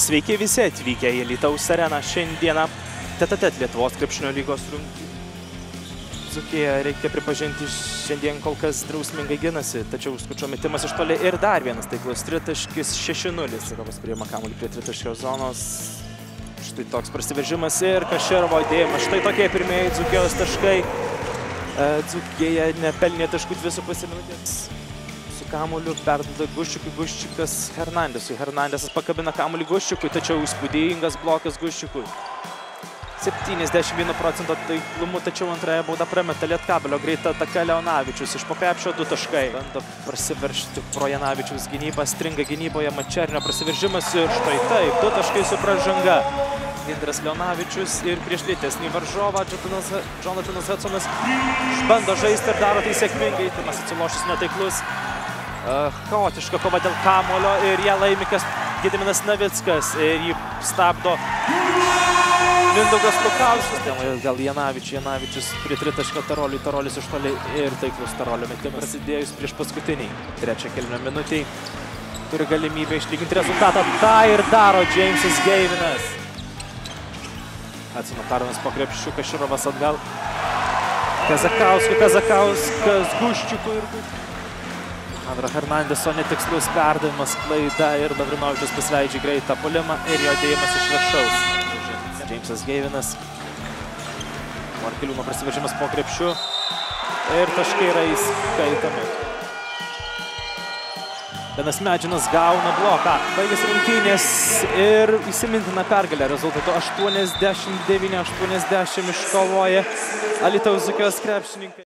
Sveiki visi atvykę į Lietuvos areną šiandieną. Tetatet Lietuvos krepšinio lygos rungtynių. Dzukija, reikia pripažinti, šiandien kol kas drausmingai ginasi, tačiau skučio metimas iš toli ir dar vienas taiklus tritaškis 6-0. Sirovas priima kamuolį prie tritaškio zonos. Štai toks prasiveržimas ir Kašerovo dėjimas. Štai tokie pirmieji Dzukijos taškai. E, Dzukija nepelnė taškų 2,5 minutės kamuoliu perduoda Guščiukui, Guščiukas Hernandesui. Hernandesas pakabina kamuolį Guščiukui, tačiau įspūdingas blokas Guščiukui. 71 procento taiklumu, tačiau antrąją baudą prameta Lietkabelio greita ataka Leonavičius. Iš pokrepšio du taškai. Bando prasiveršti pro Janavičiaus gynybą, stringa gynyboje Mačernio prasiveržimas ir štai taip, du taškai su pražanga. Indras Leonavičius ir prieš lėtesnį varžovą Jonathanas Hudsonas bando žaisti ir daro tai sėkmingai. Timas atsilošęs netaiklus. Chaotiška kova dėl kamulio ir ją laimikas Gediminas Navickas ir jį stabdo Mindaugas Lukauskas. Gal Janavičius, Janavičius prie tritaškio Taroliui, Tarolis iš toli ir taiklus Tarolio metimas. Prasidėjus prieš paskutinį trečią kelnių minutį. Turi galimybę išlyginti rezultatą. Ta ir daro Jamesas Geivinas. Atsino perdamas po krepšių, Kaširovas atgal. Kazakauskui, Kazakauskas, Guščiukui ir Guščiukui. Andro Hernandeso netikslus perdavimas, klaida ir Lavrinovičius pasileidžia greitą polimą ir jo dėjimas iš viršaus. Džeimsas Geivinas. Markeliūno prasiveržimas po krepšiu. Ir taškai yra įskaitami. Benas Medžinas gauna bloką. Baigės rungtynės ir įsimintina pergalė. Rezultatu 89-80 iškovoja Alitaus Zukijos krepšininkai.